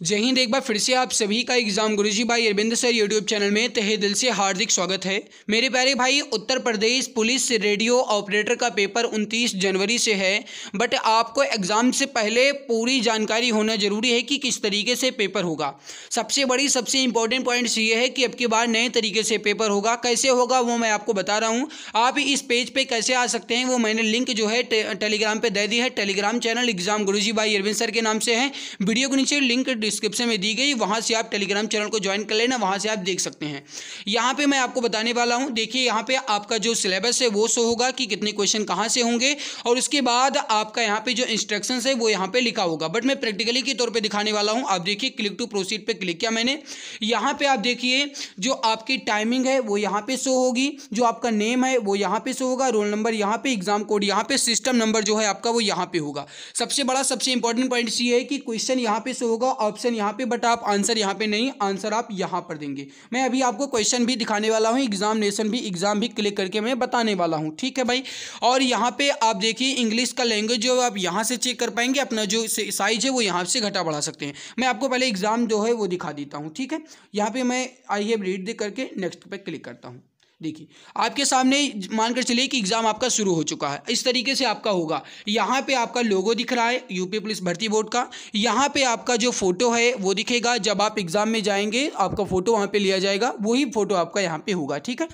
जय हिंद, एक बार फिर से आप सभी का एग्ज़ाम गुरुजी भाई अरविंद सर यूट्यूब चैनल में तहे दिल से हार्दिक स्वागत है। मेरे प्यारे भाई, Uttar Pradesh police radio operator का पेपर 29 जनवरी से है, बट आपको एग्ज़ाम से पहले पूरी जानकारी होना ज़रूरी है कि किस तरीके से पेपर होगा। सबसे बड़ी, सबसे इंपॉर्टेंट पॉइंट्स ये है कि अब की बार नए तरीके से पेपर होगा। कैसे होगा वो मैं आपको बता रहा हूँ। आप इस पेज पर कैसे आ सकते हैं, वो मैंने लिंक जो है टेलीग्राम पर दे दी है। टेलीग्राम चैनल एग्ज़ाम गुरुजी भाई अरविंद सर के नाम से है। वीडियो के नीचे लिंक डिस्क्रिप्शन में दी गई, वहाँ से आप टेलीग्राम चैनल को ज्वाइन कर लेना, वहाँ से आप देख सकते हैं। यहाँ पे मैं आपको बताने वाला हूँ, देखिए यहाँ पे आपका जो सिलेबस है वो शो होगा कि कितने क्वेश्चन कहाँ से होंगे, और उसके बाद आपका यहाँ पे जो इंस्ट्रक्शन है वो यहाँ पे लिखा होगा। बट मैं प्रैक्टिकली के तौर पर दिखाने वाला हूँ, आप देखिए क्लिक टू प्रोसीड पर क्लिक किया मैंने। यहाँ पर आप देखिए, जो आपकी टाइमिंग है वो यहाँ पर शो होगी, जो आपका नेम है वो यहाँ पर शो होगा रोल नंबर यहाँ पे एग्ज़ाम कोड यहाँ पर सिस्टम नंबर जो है आपका वो यहाँ पे होगा। सबसे बड़ा, सबसे इंपॉर्टेंट पॉइंट ये है कि क्वेश्चन यहाँ पे शो होगा ऑप्शन यहाँ पे बट आप आंसर यहाँ पे नहीं आंसर आप यहाँ पर देंगे। मैं अभी आपको क्वेश्चन भी दिखाने वाला हूँ एग्जामिनेशन भी एग्ज़ाम भी क्लिक करके मैं बताने वाला हूँ, ठीक है भाई? और यहाँ पे आप देखिए इंग्लिश का लैंग्वेज जो आप यहाँ से चेक कर पाएँगे, अपना जो साइज़ है, वो यहाँ से घटा बढ़ा सकते हैं। मैं आपको पहले एग्ज़ाम जो है, वो दिखा देता हूँ, ठीक है? यहाँ पर मैं आई हैव रीड करके नेक्स्ट पर क्लिक करता हूँ। देखिए, आपके सामने मानकर चलिए कि एग्ज़ाम आपका शुरू हो चुका है। इस तरीके से आपका होगा। यहाँ पे आपका लोगो दिख रहा है, यूपी पुलिस भर्ती बोर्ड का। यहाँ पे आपका जो फ़ोटो है, वो दिखेगा। जब आप एग्ज़ाम में जाएँगे, आपका फ़ोटो वहाँ पे लिया जाएगा। वही फ़ोटो आपका यहाँ पे होगा, ठीक है?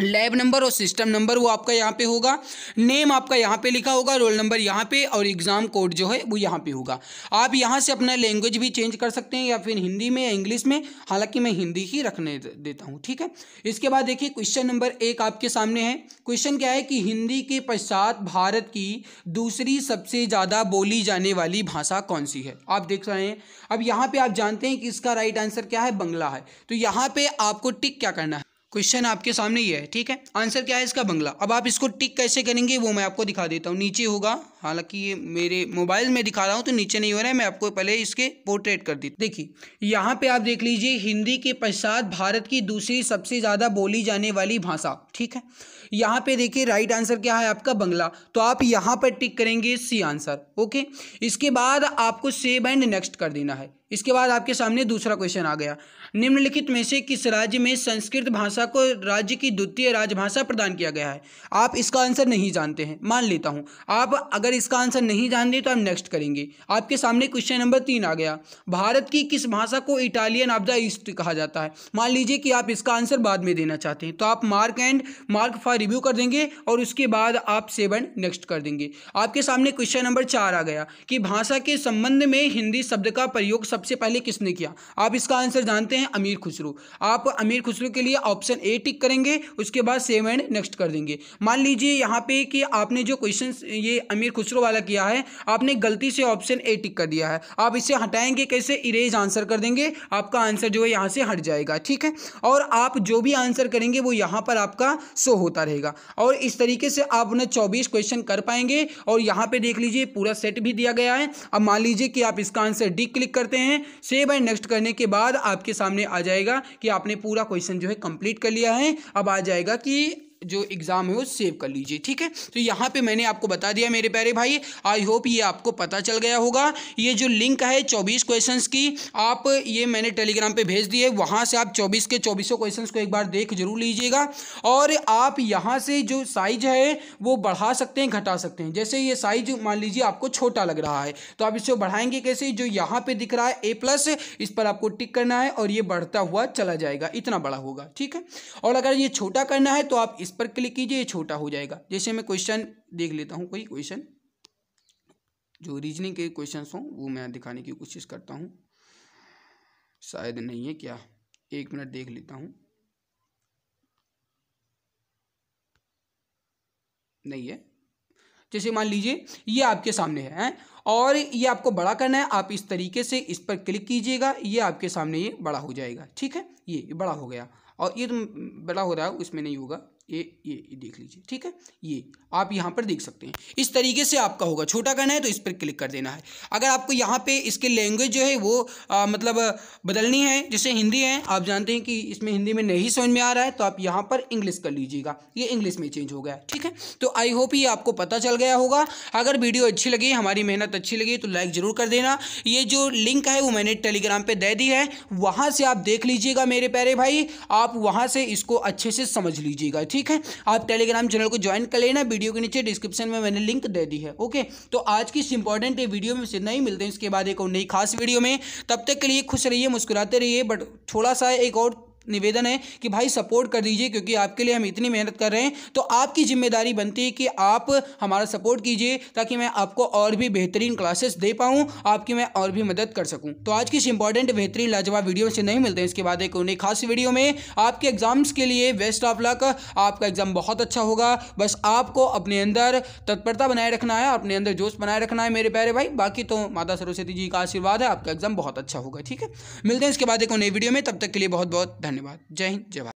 लैब नंबर और सिस्टम नंबर वो आपका यहाँ पे होगा। नेम आपका यहाँ पे लिखा होगा, रोल नंबर यहाँ पे और एग्ज़ाम कोड जो है वो यहाँ पे होगा। आप यहाँ से अपना लैंग्वेज भी चेंज कर सकते हैं या फिर हिंदी में या इंग्लिश में, हालाँकि मैं हिंदी ही रखने देता हूँ, ठीक है? इसके बाद देखिए, क्वेश्चन नंबर एक आपके सामने है। क्वेश्चन क्या है कि हिंदी के पश्चात भारत की दूसरी सबसे ज़्यादा बोली जाने वाली भाषा कौन सी है? आप देख रहे हैं। अब यहाँ पर आप जानते हैं कि इसका राइट आंसर क्या है? बंगला है। तो यहाँ पर आपको टिक क्या करना है? क्वेश्चन आपके सामने ही है, ठीक है? आंसर क्या है इसका बंगला? अब आप इसको टिक कैसे करेंगे, वो मैं आपको दिखा देता हूँ। नीचे होगा, हालाँकि ये मेरे मोबाइल में दिखा रहा हूँ तो नीचे नहीं हो रहा है, मैं आपको पहले इसके पोर्ट्रेट कर दी देखिए, यहाँ पे आप देख लीजिए, हिंदी के पश्चात भारत की दूसरी सबसे ज़्यादा बोली जाने वाली भाषा, ठीक है? यहाँ पे देखिए राइट आंसर क्या है आपका बंगला? तो आप यहाँ पर टिक करेंगे सी आंसर ओके इसके बाद आपको सेव एंड नेक्स्ट कर देना है। इसके बाद आपके सामने दूसरा क्वेश्चन आ गया। निम्नलिखित में से किस राज्य में संस्कृत भाषा को राज्य की द्वितीय राजभाषा प्रदान किया गया है? आप इसका आंसर नहीं जानते हैं। मान लेता हूँ। आप अगर इसका आंसर नहीं जानते तो आप नेक्स्ट करेंगे। आपके सामने क्वेश्चन नंबर तीन आ गया। भारत की किस भाषा को इटालियन ऑफ़ द ईस्ट कहा जाता है? मान लीजिए कि आप इसका आंसर बाद में देना चाहते हैं तो आप mark and mark for review कर देंगे और उसके बाद आप सेवन नेक्स्ट कर देंगे। आपके सामने क्वेश्चन नंबर चार आ गया कि भाषा के संबंध में हिंदी शब्द का प्रयोग सबसे पहले किसने किया? आप इसका आंसर जानते हैं अमीर खुसरो। आप अमीर खुसरो के लिए ऑप्शन ए टिक करेंगे, उसके बाद सेव एंड नेक्स्ट कर देंगे। मान लीजिए यहाँ पे कि आपने जो क्वेश्चन ये अमीर खुसरो वाला किया है, आपने गलती से ऑप्शन ए टिक कर दिया है। आप इसे हटाएँगे कैसे? इरेज आंसर कर देंगे, आपका आंसर जो है यहाँ से हट जाएगा, ठीक है? और आप जो भी आंसर करेंगे, वो यहाँ पर आपका शो होता रहेगा। और इस तरीके से आप अपने चौबीस क्वेश्चन कर पाएँगे, और यहाँ पे देख लीजिए पूरा सेट भी दिया गया है। अब मान लीजिए कि आप इसका आंसर डी क्लिक करते हैं सेव एंड नेक्स्ट करने के बाद आपके सामने आ जाएगा कि आपने पूरा क्वेश्चन जो है कंप्लीट कर लिया है। अब आ जाएगा कि जो एग्ज़ाम है, वो सेव कर लीजिए, ठीक है? तो यहाँ पे मैंने आपको बता दिया मेरे प्यारे भाई आई होप ये आपको पता चल गया होगा। ये जो लिंक है चौबीस क्वेश्चंस की, आप ये मैंने टेलीग्राम पे भेज दिए, वहाँ से आप चौबीस के चौबीसों क्वेश्चंस को एक बार देख ज़रूर लीजिएगा। और आप यहाँ से जो साइज़ है, वो बढ़ा सकते हैं, घटा सकते हैं। जैसे ये साइज़ मान लीजिए आपको छोटा लग रहा है तो आप इसे बढ़ाएँगे कैसे? जो यहाँ पर दिख रहा है ए प्लस इस पर आपको टिक करना है और ये बढ़ता हुआ चला जाएगा, इतना बड़ा होगा, ठीक है? और अगर ये छोटा करना है तो आप इस पर क्लिक कीजिए, ये छोटा हो जाएगा। जैसे मैं क्वेश्चन देख लेता हूँ, कोई क्वेश्चन जो रीजनिंग के क्वेश्चन हों, वो मैं दिखाने की कोशिश करता हूँ। शायद नहीं है क्या? एक मिनट देख लेता हूँ। नहीं है। जैसे मान लीजिए, ये आपके सामने है? और ये आपको बड़ा करना है, आप इस तरीके से इस पर क्लिक कीजिएगा, ये आपके सामने ये बड़ा हो जाएगा। ठीक है? ये बड़ा हो गया। और ये तो बड़ा हो रहा है, उसमें नहीं होगा। ये ये देख लीजिए ठीक है? ये आप यहाँ पर देख सकते हैं। इस तरीके से आपका होगा। छोटा करना है तो इस पर क्लिक कर देना है। अगर आपको यहाँ पे इसके लैंग्वेज जो है वो आ, मतलब बदलनी है जैसे हिंदी है आप जानते हैं कि इसमें हिंदी में नहीं समझ में आ रहा है तो आप यहाँ पर इंग्लिश कर लीजिएगा। ये इंग्लिश में चेंज हो गया ठीक है? तो आई होप ये आपको पता चल गया होगा। अगर वीडियो अच्छी लगी हमारी मेहनत अच्छी लगी तो लाइक ज़रूर कर देना। ये जो लिंक है वो मैंने टेलीग्राम पर दे दी है। वहाँ से आप देख लीजिएगा मेरे प्यारे भाई। आप वहाँ से इसको अच्छे से समझ लीजिएगा ठीक है? आप टेलीग्राम चैनल को ज्वाइन कर लेना वीडियो के नीचे डिस्क्रिप्शन में मैंने लिंक दे दी है ओके तो आज की इस इंपॉर्टेंट वीडियो में इतना ही, मिलते हैं इसके बाद एक और नई खास वीडियो में। तब तक के लिए खुश रहिए, मुस्कुराते रहिए बट थोड़ा सा एक और निवेदन है कि भाई सपोर्ट कर दीजिए क्योंकि आपके लिए हम इतनी मेहनत कर रहे हैं। तो आपकी ज़िम्मेदारी बनती है कि आप हमारा सपोर्ट कीजिए ताकि मैं आपको और भी बेहतरीन क्लासेस दे पाऊँ, आपकी मैं और भी मदद कर सकूँ। तो आज की इस इंपॉर्टेंट बेहतरीन, लाजवाब वीडियो से नहीं मिलते हैं। इसके बाद एक उन्हें खास वीडियो में आपके एग्ज़ाम्स के लिए बेस्ट ऑफ़ लक आपका एग्ज़ाम बहुत अच्छा होगा। बस आपको अपने अंदर तत्परता बनाए रखना है, अपने अंदर जोश बनाए रखना है मेरे प्यारे भाई। बाकी तो माता सरस्वती जी का आशीर्वाद है, आपका एग्ज़ाम बहुत अच्छा होगा, ठीक है? मिलते हैं इसके बाद एक नई वीडियो में। तब तक के लिए बहुत बहुत धन्यवाद। जय हिंद जय भारत।